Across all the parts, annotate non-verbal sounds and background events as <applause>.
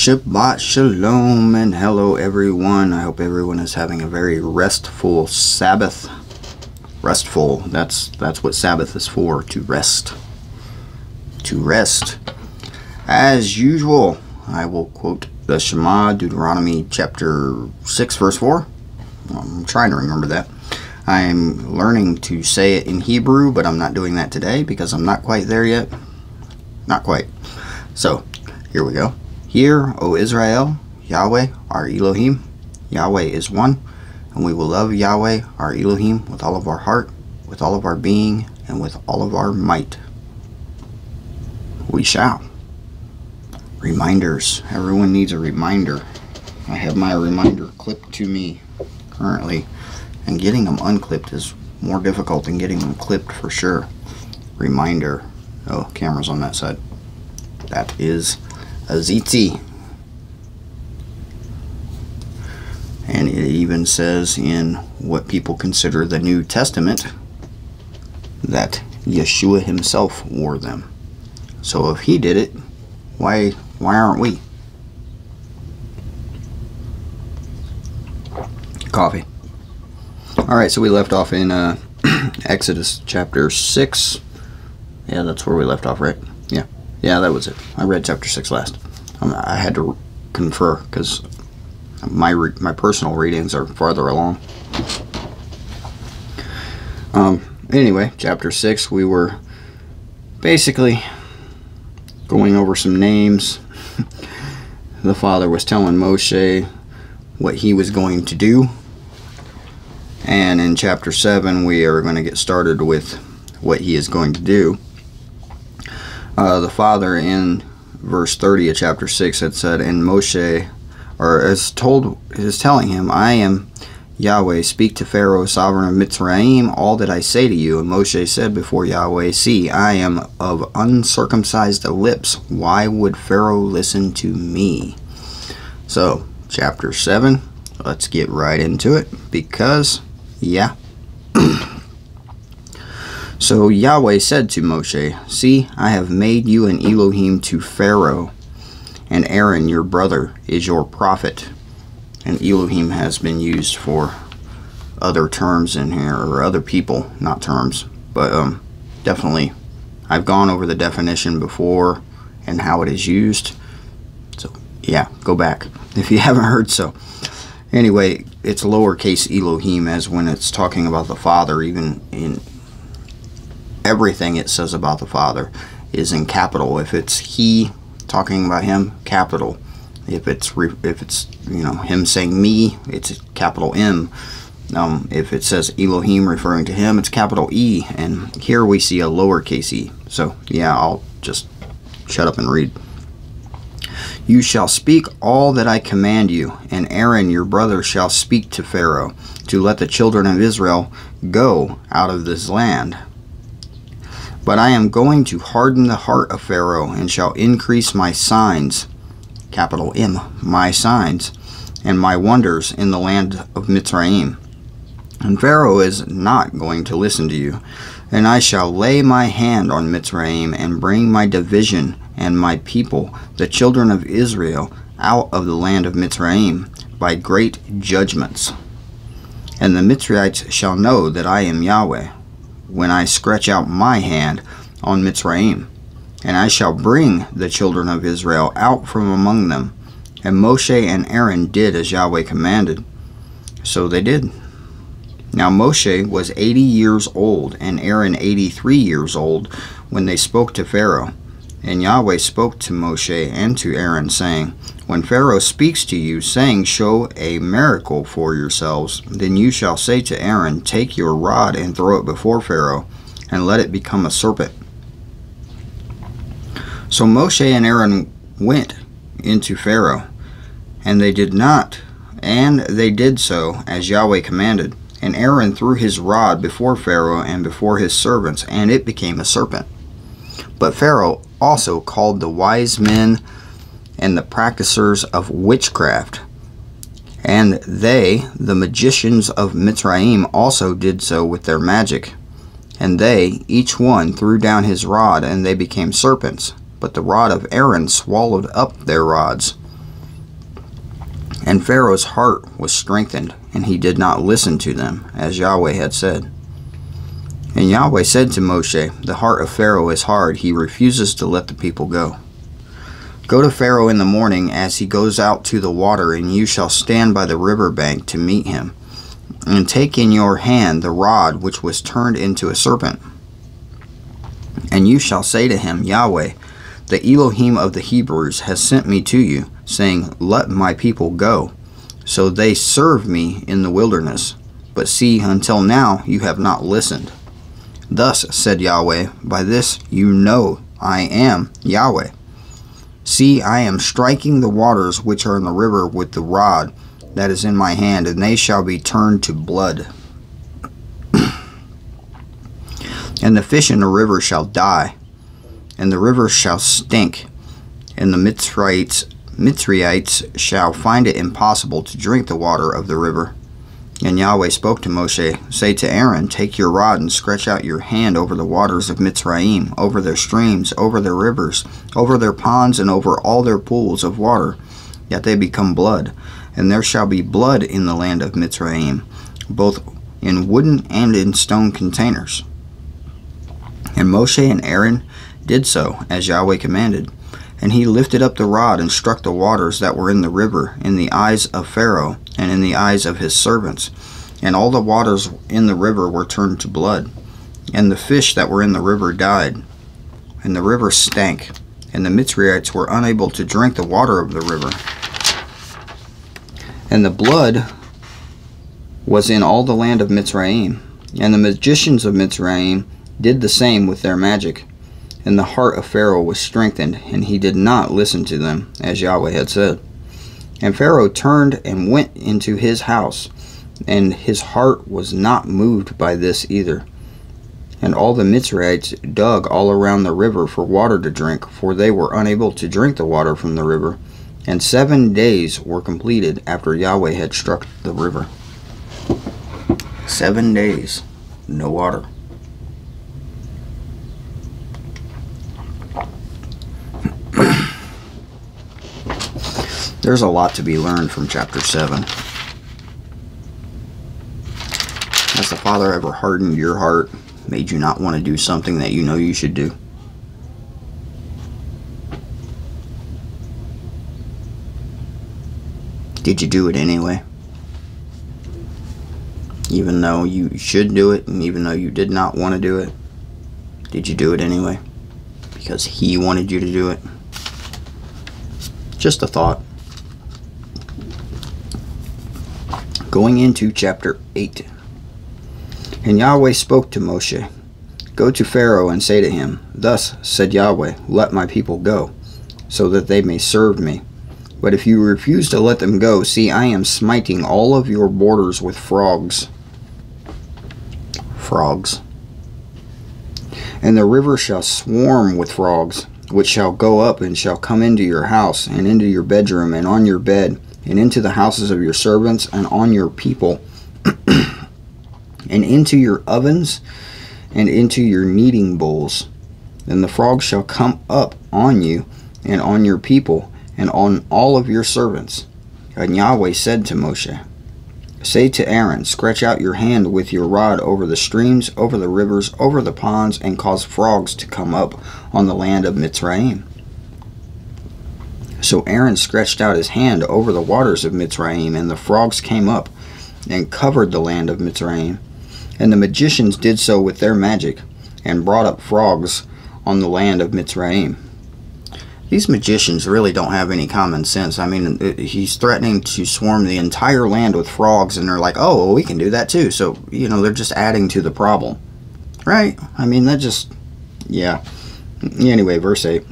Shabbat Shalom and hello everyone. I hope everyone is having a very restful Sabbath. Restful. That's that's what Sabbath is for, to rest. To rest. As usual, I will quote the Shema, Deuteronomy chapter 6 verse 4. I'm trying to remember that. I'm learning to say it in Hebrew, but I'm not doing that today because I'm not quite there yet. Not quite. So, here we go. Hear, O Israel, Yahweh, our Elohim. Yahweh is one, and we will love Yahweh, our Elohim, with all of our heart, with all of our being, and with all of our might. We shall. Reminders. Everyone needs a reminder. I have my reminder clipped to me currently, and getting them unclipped is more difficult than getting them clipped for sure. Reminder. Oh, camera's on that side. That is tzitzit. And it even says in what people consider the New Testament that Yeshua himself wore them. So if he did it, why why aren't we? Coffee. All right, so we left off in uh, <clears throat> Exodus chapter 6. Yeah, that's where we left off, right? Yeah. That was it. I read chapter 6 last. Um, I had to confer because my my personal readings are farther along. Um, anyway, chapter 6, we were basically going over some names. <laughs> the father was telling Moshe what he was going to do. And in chapter 7, we are going to get started with what he is going to do. Uh, the father in verse 30 of chapter 6 had said, And Moshe, or is told, is telling him, I am Yahweh, speak to Pharaoh, sovereign of Mitzrayim, all that I say to you. And Moshe said before Yahweh, See, I am of uncircumcised lips. Why would Pharaoh listen to me? So, chapter 7, let's get right into it, because, yeah. <clears throat> So Yahweh said to Moshe, See, I have made you an Elohim to Pharaoh, and Aaron your brother is your prophet. And Elohim has been used for other terms in here, or other people, not terms, but um, definitely. I've gone over the definition before and how it is used. So, yeah, go back <laughs> if you haven't heard so. Anyway, it's lowercase Elohim as when it's talking about the Father, even in everything it says about the Father is in capital. If it's He talking about Him, capital. If it's if it's you know Him saying me, it's capital M. Um, if it says Elohim referring to Him, it's capital E. And here we see a lowercase e. So yeah, I'll just shut up and read. You shall speak all that I command you, and Aaron your brother shall speak to Pharaoh, to let the children of Israel go out of this land. But I am going to harden the heart of Pharaoh, and shall increase my signs, capital M, my signs, and my wonders in the land of Mitzrayim. And Pharaoh is not going to listen to you. And I shall lay my hand on Mitzrayim, and bring my division and my people, the children of Israel, out of the land of Mitzrayim, by great judgments. And the Mitzrayites shall know that I am Yahweh when I stretch out my hand on Mitzrayim. And I shall bring the children of Israel out from among them. And Moshe and Aaron did as Yahweh commanded. So they did. Now Moshe was 80 years old, and Aaron 83 years old, when they spoke to Pharaoh. And Yahweh spoke to Moshe and to Aaron, saying, When Pharaoh speaks to you, saying, Show a miracle for yourselves, then you shall say to Aaron, Take your rod and throw it before Pharaoh, and let it become a serpent. So Moshe and Aaron went into Pharaoh, and they did not, and they did so as Yahweh commanded. And Aaron threw his rod before Pharaoh and before his servants, and it became a serpent. But Pharaoh also called the wise men and the practicers of witchcraft. And they, the magicians of Mitzrayim, also did so with their magic. And they, each one, threw down his rod, and they became serpents. But the rod of Aaron swallowed up their rods. And Pharaoh's heart was strengthened, and he did not listen to them, as Yahweh had said. And Yahweh said to Moshe, The heart of Pharaoh is hard, he refuses to let the people go. Go to Pharaoh in the morning as he goes out to the water, and you shall stand by the river bank to meet him, and take in your hand the rod which was turned into a serpent. And you shall say to him, Yahweh, the Elohim of the Hebrews, has sent me to you, saying, Let my people go. So they serve me in the wilderness. But see, until now you have not listened. Thus said Yahweh, By this you know I am Yahweh. See, I am striking the waters which are in the river with the rod that is in my hand, and they shall be turned to blood. <clears throat> and the fish in the river shall die, and the river shall stink, and the Mitzrites, Mitzriites shall find it impossible to drink the water of the river. And Yahweh spoke to Moshe, Say to Aaron, Take your rod and stretch out your hand over the waters of Mitzrayim, over their streams, over their rivers, over their ponds, and over all their pools of water, that they become blood. And there shall be blood in the land of Mitzrayim, both in wooden and in stone containers. And Moshe and Aaron did so, as Yahweh commanded. And he lifted up the rod and struck the waters that were in the river in the eyes of Pharaoh and in the eyes of his servants. And all the waters in the river were turned to blood. And the fish that were in the river died. And the river stank. And the Mitzriites were unable to drink the water of the river. And the blood was in all the land of Mitzrayim. And the magicians of Mitzrayim did the same with their magic. And the heart of Pharaoh was strengthened, and he did not listen to them, as Yahweh had said. And Pharaoh turned and went into his house, and his heart was not moved by this either. And all the Mitzrites dug all around the river for water to drink, for they were unable to drink the water from the river. And seven days were completed after Yahweh had struck the river. Seven days, no water. There's a lot to be learned from chapter 7. Has the Father ever hardened your heart, made you not want to do something that you know you should do? Did you do it anyway? Even though you should do it, and even though you did not want to do it, did you do it anyway? Because He wanted you to do it? Just a thought. Going into chapter 8. And Yahweh spoke to Moshe, Go to Pharaoh and say to him, Thus said Yahweh, Let my people go, so that they may serve me. But if you refuse to let them go, see, I am smiting all of your borders with frogs. Frogs. And the river shall swarm with frogs, which shall go up and shall come into your house, and into your bedroom, and on your bed and into the houses of your servants and on your people, <clears throat> and into your ovens and into your kneading bowls. Then the frogs shall come up on you and on your people and on all of your servants. And Yahweh said to Moshe, Say to Aaron, Stretch out your hand with your rod over the streams, over the rivers, over the ponds, and cause frogs to come up on the land of Mitzrayim. So Aaron stretched out his hand over the waters of Mitzrayim, and the frogs came up and covered the land of Mitzrayim. And the magicians did so with their magic, and brought up frogs on the land of Mitzrayim. These magicians really don't have any common sense. I mean, uh, he's threatening to swarm the entire land with frogs, and they're like, oh, well, we can do that too. So, you know, they're just adding to the problem. Right? I mean, that just, yeah. Anyway, verse 8.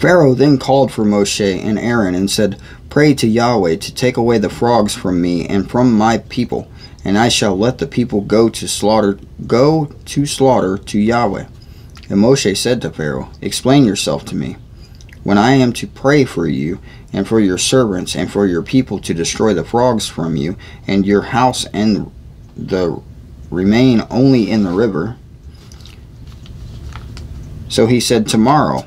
Pharaoh then called for Moshe and Aaron and said, Pray to Yahweh to take away the frogs from me and from my people, and I shall let the people go to slaughter go to slaughter to Yahweh. And Moshe said to Pharaoh, Explain yourself to me. When I am to pray for you, and for your servants, and for your people to destroy the frogs from you, and your house and the remain only in the river. So he said, Tomorrow.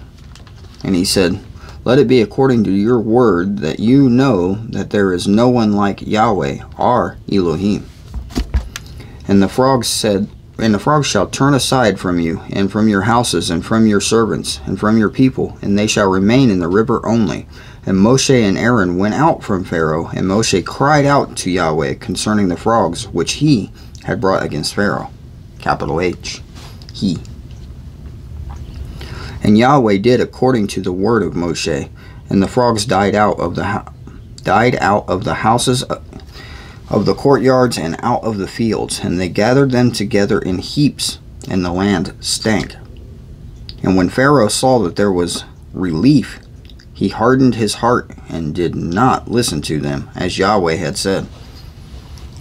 And he said, Let it be according to your word that you know that there is no one like Yahweh, our Elohim. And the frogs said, And the frogs shall turn aside from you, and from your houses, and from your servants, and from your people, and they shall remain in the river only. And Moshe and Aaron went out from Pharaoh, and Moshe cried out to Yahweh concerning the frogs which he had brought against Pharaoh. Capital H. He. And Yahweh did according to the word of Moshe, and the frogs died out of the died out of the houses uh, of the courtyards and out of the fields, and they gathered them together in heaps, and the land stank. And when Pharaoh saw that there was relief, he hardened his heart and did not listen to them, as Yahweh had said.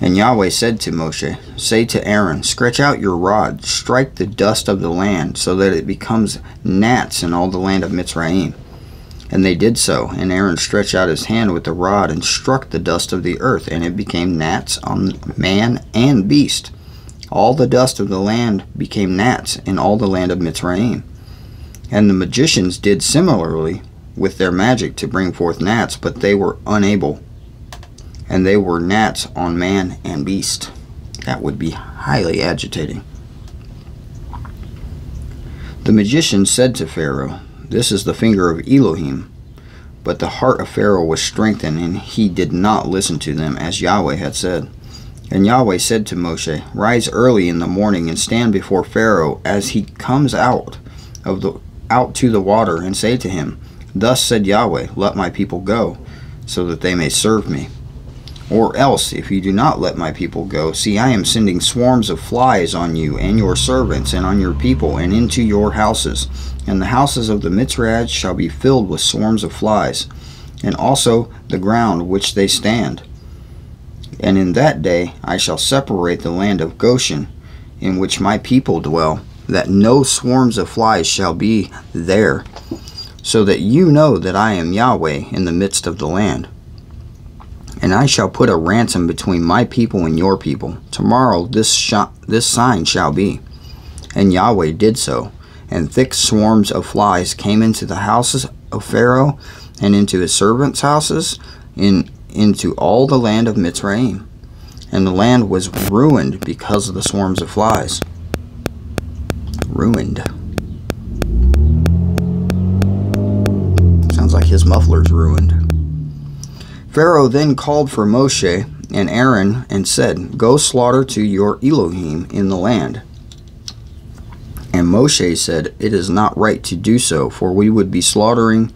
And Yahweh said to Moshe, Say to Aaron, Stretch out your rod, strike the dust of the land, so that it becomes gnats in all the land of Mitzrayim. And they did so, and Aaron stretched out his hand with the rod and struck the dust of the earth, and it became gnats on man and beast. All the dust of the land became gnats in all the land of Mitzrayim. And the magicians did similarly with their magic to bring forth gnats, but they were unable and they were gnats on man and beast. That would be highly agitating. The magician said to Pharaoh, This is the finger of Elohim. But the heart of Pharaoh was strengthened, and he did not listen to them, as Yahweh had said. And Yahweh said to Moshe, Rise early in the morning and stand before Pharaoh as he comes out of the out to the water, and say to him, Thus said Yahweh, Let my people go, so that they may serve me. Or else, if you do not let my people go, see, I am sending swarms of flies on you and your servants and on your people and into your houses. And the houses of the Mitzrayim shall be filled with swarms of flies, and also the ground which they stand. And in that day I shall separate the land of Goshen, in which my people dwell, that no swarms of flies shall be there, so that you know that I am Yahweh in the midst of the land. And I shall put a ransom between my people and your people. Tomorrow this, sh- this sign shall be. And Yahweh did so. And thick swarms of flies came into the houses of Pharaoh, and into his servants' houses, in, into all the land of Mitzrayim. And the land was ruined because of the swarms of flies. Ruined. Sounds like his muffler's ruined. Pharaoh then called for Moshe and Aaron and said, Go slaughter to your Elohim in the land. And Moshe said, It is not right to do so, for we would be slaughtering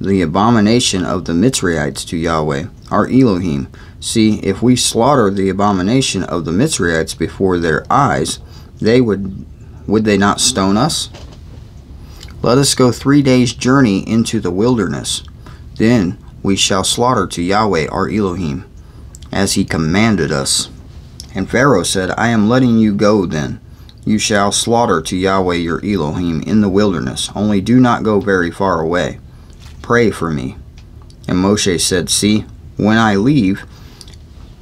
the abomination of the Mitzrayites to Yahweh, our Elohim. See, if we slaughter the abomination of the Mitzrayites before their eyes, they would would they not stone us? Let us go three days' journey into the wilderness. Then we shall slaughter to Yahweh our Elohim, as he commanded us. And Pharaoh said, I am letting you go then. You shall slaughter to Yahweh your Elohim in the wilderness, only do not go very far away. Pray for me. And Moshe said, See, when I leave,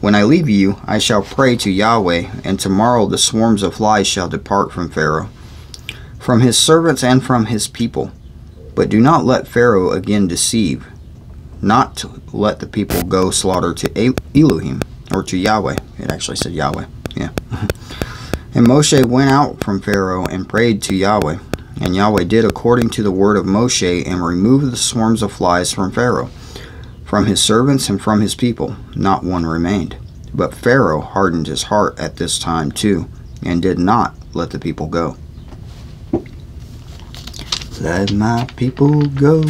when I leave you, I shall pray to Yahweh, and tomorrow the swarms of flies shall depart from Pharaoh, from his servants and from his people. But do not let Pharaoh again deceive, not to let the people go slaughter to Elohim, or to Yahweh. It actually said Yahweh. Yeah. <laughs> and Moshe went out from Pharaoh and prayed to Yahweh. And Yahweh did according to the word of Moshe and removed the swarms of flies from Pharaoh, from his servants and from his people. Not one remained. But Pharaoh hardened his heart at this time too, and did not let the people go. Let my people go.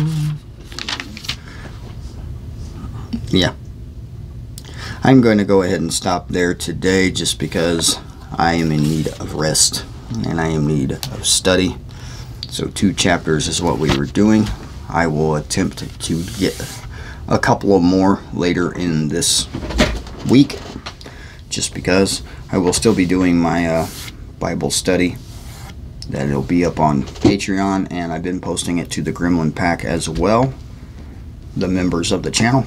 Yeah. I'm going to go ahead and stop there today just because I am in need of rest and I am in need of study. So two chapters is what we were doing. I will attempt to get a couple of more later in this week just because I will still be doing my uh, Bible study that it'll be up on Patreon and I've been posting it to the Grimlin Pack as well the members of the channel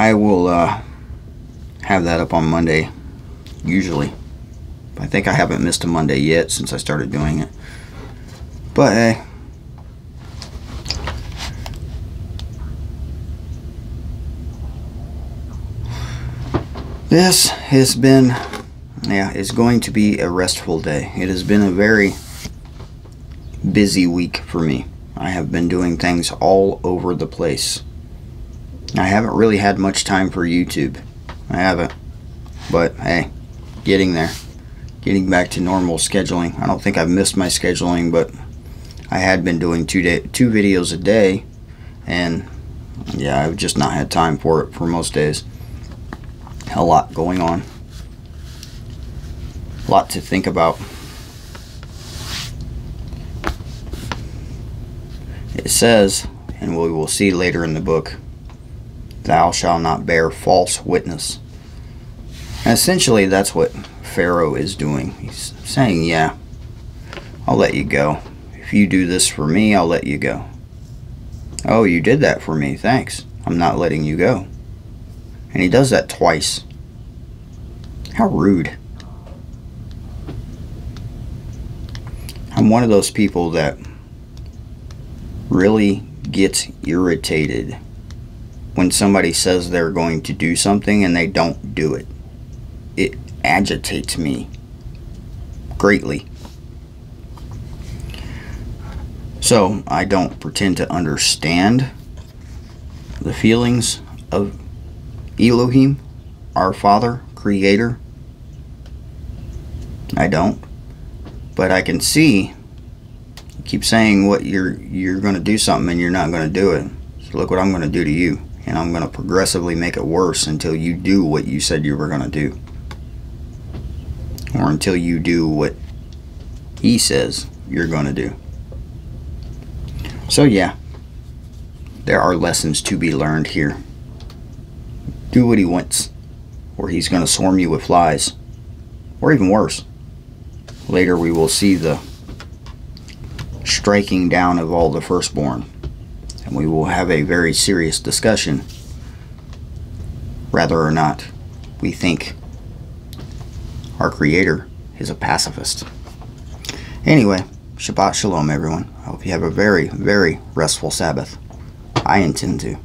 I will uh, have that up on Monday, usually. I think I haven't missed a Monday yet since I started doing it. But hey. This has been, yeah, it's going to be a restful day. It has been a very busy week for me. I have been doing things all over the place. I haven't really had much time for YouTube. I haven't. But hey, getting there. Getting back to normal scheduling. I don't think I've missed my scheduling, but I had been doing two day, two videos a day, and yeah, I've just not had time for it for most days. A lot going on. A lot to think about. It says, and we will see later in the book, thou shalt not bear false witness. And essentially, that's what Pharaoh is doing. He's saying, yeah, I'll let you go. If you do this for me, I'll let you go. Oh, you did that for me. Thanks. I'm not letting you go. And he does that twice. How rude. I'm one of those people that really gets irritated when somebody says they're going to do something and they don't do it. It agitates me greatly. So I don't pretend to understand the feelings of Elohim, our Father, Creator. I don't. But I can see keep saying what you're you're going to do something and you're not going to do it. So look what I'm going to do to you. And I'm going to progressively make it worse until you do what you said you were going to do. Or until you do what he says you're going to do. So yeah, there are lessons to be learned here. Do what he wants, or he's going to swarm you with flies, or even worse. Later we will see the striking down of all the firstborn, and we will have a very serious discussion whether or not we think our Creator is a pacifist. Anyway, Shabbat Shalom, everyone. I hope you have a very, very restful Sabbath. I intend to.